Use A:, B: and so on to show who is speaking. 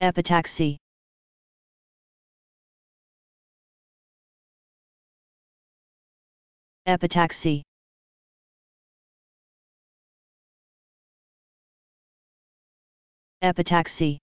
A: Epitaxy. Epitaxy. Epitaxy.